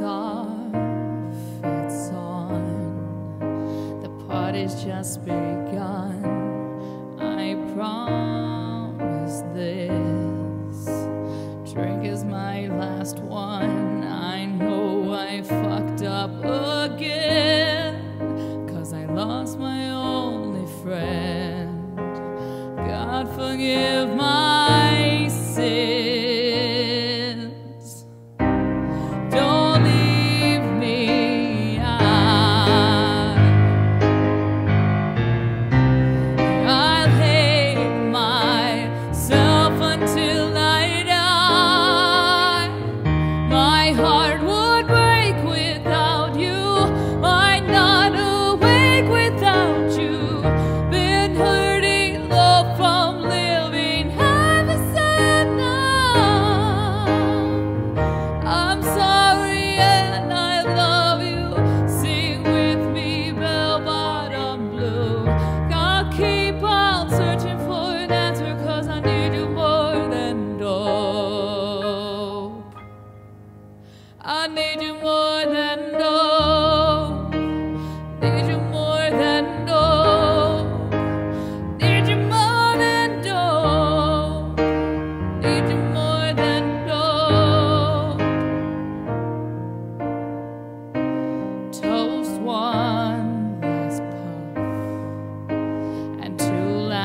off, it's on. The party's just begun. I promise this. Drink is my last one. I know I fucked up again. Cause I lost my only friend. God forgive my sin.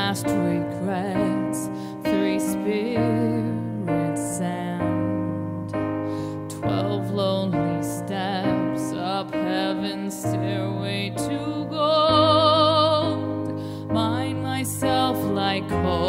past regrets, three spirits sound, twelve lonely steps up heaven's stairway to gold. Mind myself like cold.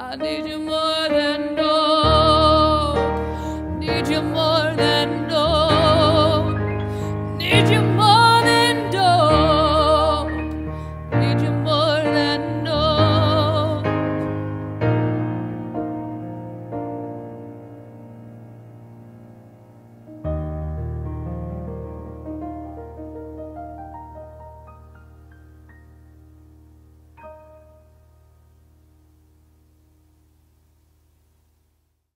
I need you more than gold. Need you more.